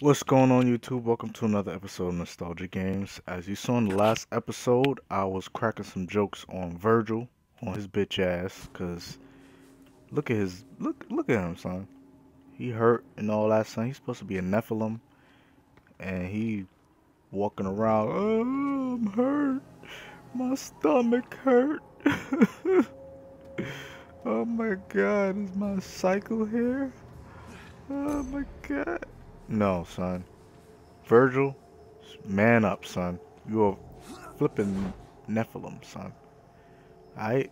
What's going on YouTube? Welcome to another episode of Nostalgik Gamez. As you saw in the last episode, I was cracking some jokes on Vergil, on his bitch ass, cause look at his look look at him, son. He hurt and all that, son. He's supposed to be a Nephilim, and he walking around. Oh, I'm hurt. My stomach hurt. oh my God, is my cycle here? Oh my God. No, son. Vergil, man up, son. You are flipping Nephilim, son. Alright?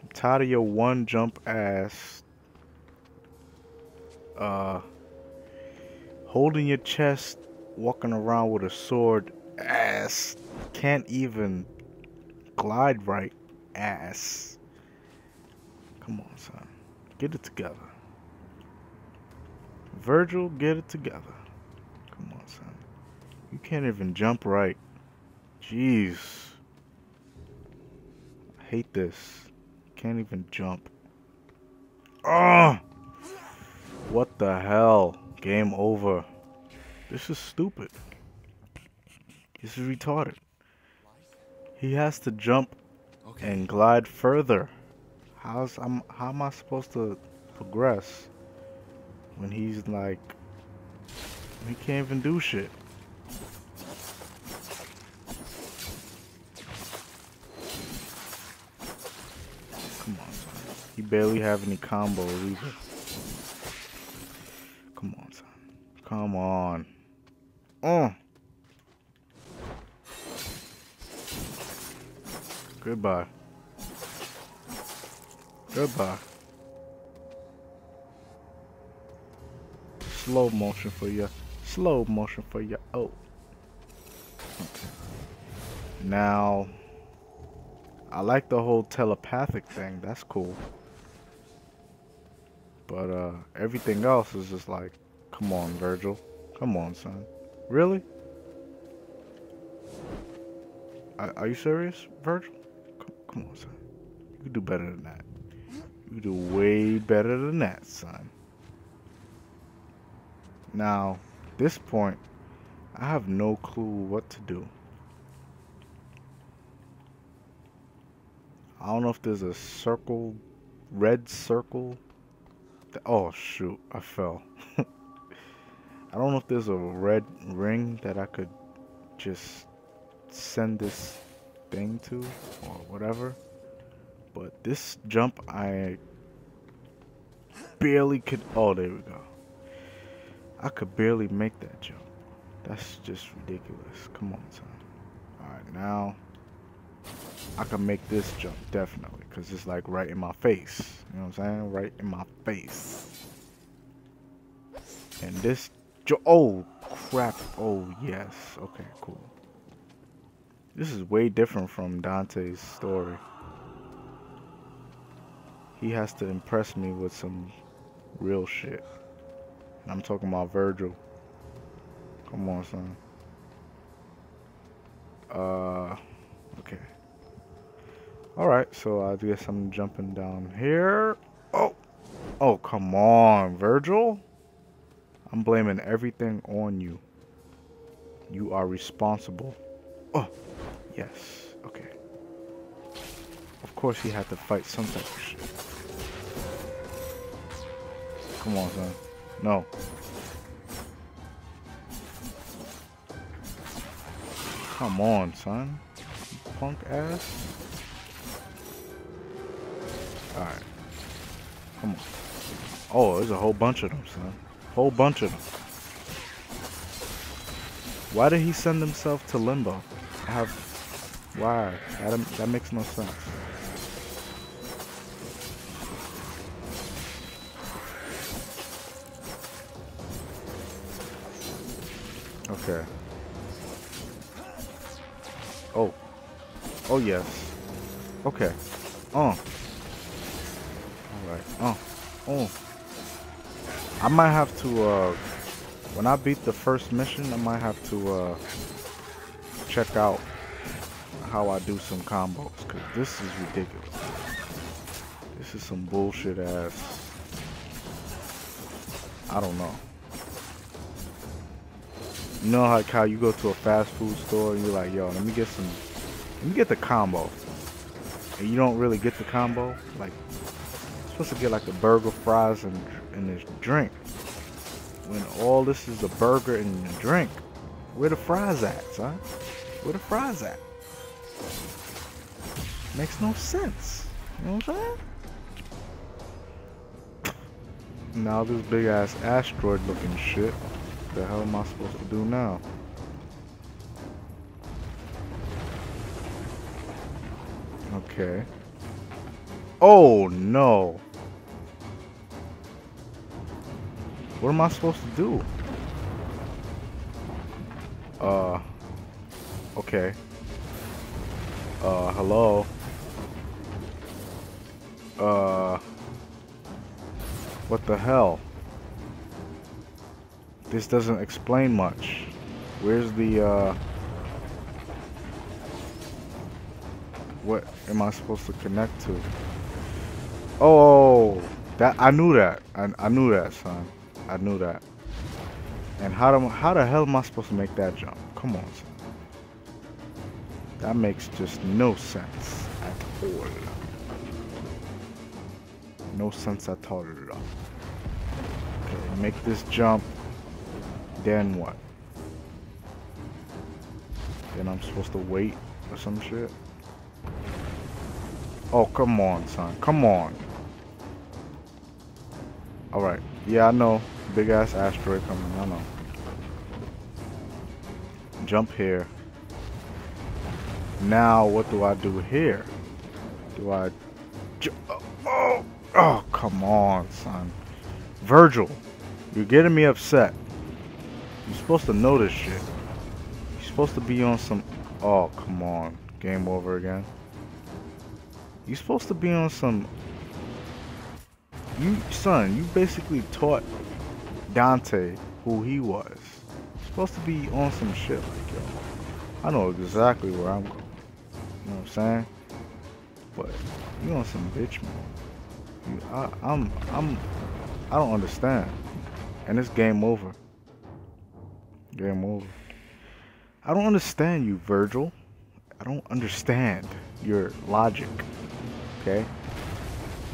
I'm tired of your one jump ass. Uh, holding your chest, walking around with a sword ass. Can't even glide right ass. Come on, son. Get it together. Vergil, get it together. Come on, son. You can't even jump right. Jeez. I hate this. Can't even jump. Oh! What the hell? Game over. This is stupid. This is retarded. He has to jump Okay. and glide further. How's I'm how am I supposed to progress when he's like he can't even do shit? Come on, son. He barely have any combos either. Come on, son. Come on. Oh. Goodbye. Goodbye. Slow motion for you. Slow motion for you. Oh. Now, I like the whole telepathic thing. That's cool. But uh, everything else is just like, come on, Vergil. Come on, son. Really? Are, are you serious, Vergil? Come, come on, son. You can do better than that. You do way better than that, son. Now, this point, I have no clue what to do. I don't know if there's a circle, red circle. Oh shoot, I fell. I don't know if there's a red ring that I could just send this thing to or whatever. But this jump, I barely could. Oh, there we go. I could barely make that jump. That's just ridiculous. Come on, son. Alright, now I can make this jump definitely because it's like right in my face. You know what I'm saying? Right in my face. And this. Oh, crap. Oh, yes. Okay, cool. This is way different from Dante's story. He has to impress me with some real shit. I'm talking about Vergil. Come on, son. Uh, okay. Alright, so I guess I'm jumping down here. Oh! Oh, come on, Vergil. I'm blaming everything on you. You are responsible. Oh, yes. Okay. Of course he had to fight some type of shit. Come on, son. No. Come on, son. Punk ass. Alright. Come on. Oh, there's a whole bunch of them, son. Whole bunch of them. Why did he send himself to limbo? I have. Why? That, that makes no sense. Okay. Oh. Oh, yes. Okay. Oh. Alright. Oh. Oh. I might have to, uh, when I beat the first mission, I might have to, uh, check out how I do some combos, because this is ridiculous. This is some bullshit ass. I don't know. You know like how you go to a fast food store and you're like, yo, let me get some, let me get the combo. And you don't really get the combo. Like, supposed to get like a burger, fries, and, and this drink. When all this is a burger and a drink. Where the fries at, son? Where the fries at? Makes no sense. You know what I'm saying? Now this big ass asteroid looking shit. The hell am I supposed to do now? Okay. Oh no. What am I supposed to do? Uh. Okay. Uh, hello? Uh. What the hell? This doesn't explain much. Where's the, uh... What am I supposed to connect to? Oh, that I knew that. I, I knew that, son. I knew that. And how do how the hell am I supposed to make that jump? Come on, son. That makes just no sense at all. No sense at all. Okay, make this jump. Then what? Then I'm supposed to wait or some shit? Oh, come on, son. Come on. Alright. Yeah, I know. Big ass asteroid coming. I know. Jump here. Now, what do I do here? Do I... Oh, oh, oh, come on, son. Vergil, you're getting me upset. You're supposed to know this shit. You're supposed to be on some... Oh, come on. Game over again. You're supposed to be on some... You, son, you basically taught Dante who he was. You're supposed to be on some shit like, yo. I know exactly where I'm going. You know what I'm saying? But you on some bitch mode. You, I, I'm, I'm, I don't understand. And it's game over. Game over. I don't understand you, Vergil. I don't understand your logic. Okay?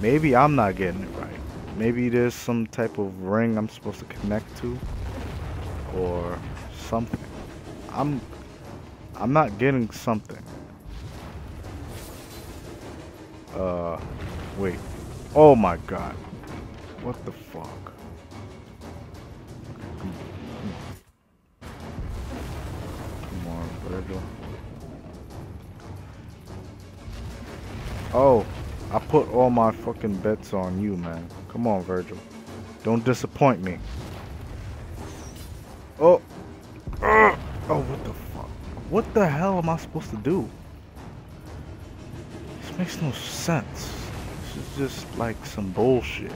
Maybe I'm not getting it right. Maybe there's some type of ring I'm supposed to connect to. Or something. I'm I'm not getting something. Uh, wait. Oh my god. What the fuck? Oh, I put all my fucking bets on you, man. Come on, Vergil. Don't disappoint me. Oh. Oh, what the fuck? What the hell am I supposed to do? This makes no sense. This is just like some bullshit.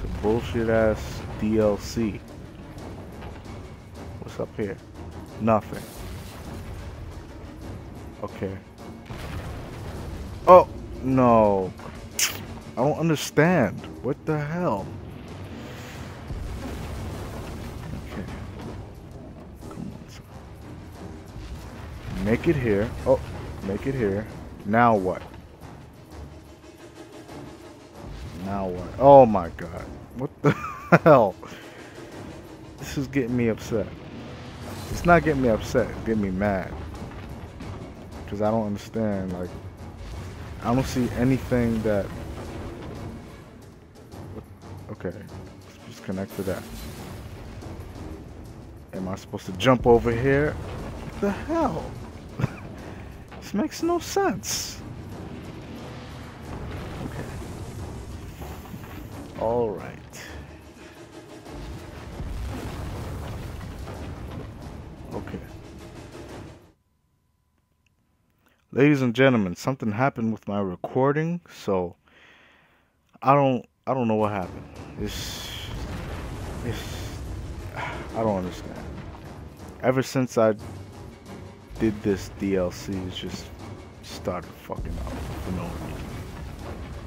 Some bullshit ass DLC. What's up here? Nothing. Okay. Oh, no. I don't understand. What the hell? Okay. Come on, son. Make it here. Oh, make it here. Now what? Now what? Oh my god. What the hell? This is getting me upset. It's not getting me upset. It's getting me mad. Because I don't understand. Like, I don't see anything that... Okay. Let's just connect to that. Am I supposed to jump over here? What the hell? this makes no sense. Okay. Alright. Okay. Ladies and gentlemen, something happened with my recording, so I don't I don't know what happened. It's it's I don't understand. Ever since I did this DLC, it's just started fucking up for no reason.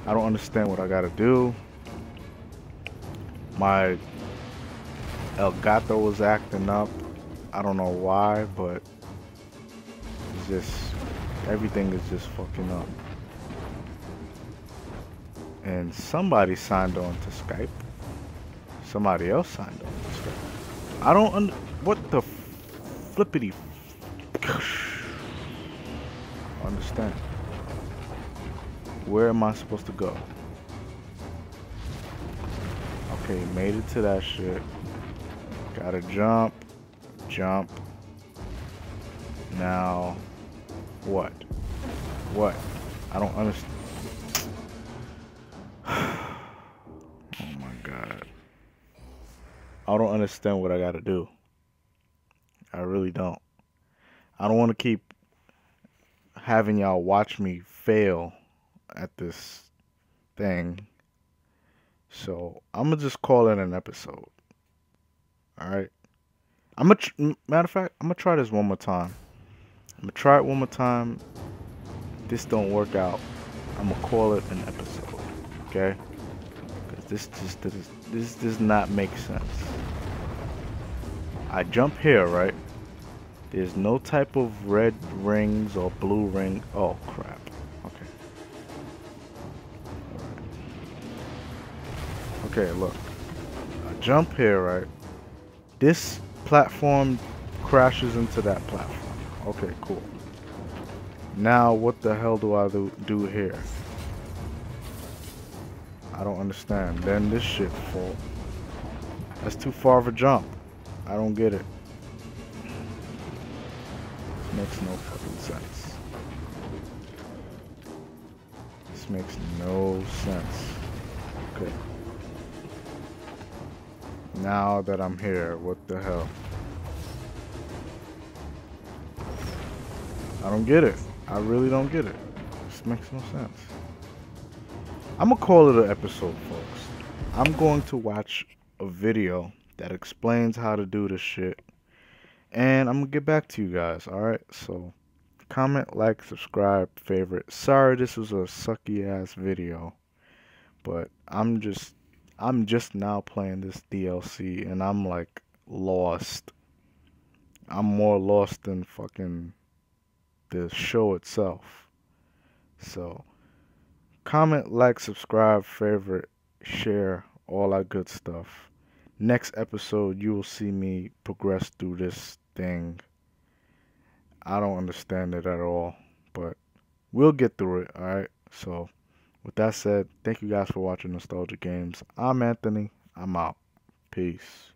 I don't understand what I gotta do. My Elgato was acting up. I don't know why, but it's just everything is just fucking up. And somebody signed on to Skype. Somebody else signed on to Skype. I don't what the flippity understand. Where am I supposed to go? Okay, made it to that shit. Gotta jump, jump. Now, what? What? I don't understand. oh my god. I don't understand what I gotta do. I really don't. I don't want to keep having y'all watch me fail at this thing. So I'm gonna just call it an episode. All right. I'm gonna matter of fact, I'm gonna try this one more time. I'm gonna try it one more time. If this don't work out. I'm gonna call it an episode. Okay? Because this just does this does not make sense. I jump here, right? There's no type of red rings or blue ring. Oh crap. Okay. Okay, look. I jump here, right? This platform crashes into that platform. Okay, cool. Now, what the hell do I do, do here? I don't understand. Then this shit fall. That's too far of a jump. I don't get it. Makes no fucking sense. This makes no sense. Okay. Now that I'm here, what the hell? I don't get it. I really don't get it. This makes no sense. I'm gonna call it an episode, folks. I'm going to watch a video that explains how to do this shit. And I'm gonna get back to you guys, alright? So, comment, like, subscribe, favorite. Sorry this was a sucky ass video. But I'm just I'm just now playing this DLC and I'm like lost. I'm more lost than fucking the show itself. So, comment, like, subscribe, favorite, share, all that good stuff. Next episode, you will see me progress through this thing. I don't understand it at all, but we'll get through it, alright? So, with that said, thank you guys for watching Nostalgik Gamez. I'm Anthony. I'm out. Peace.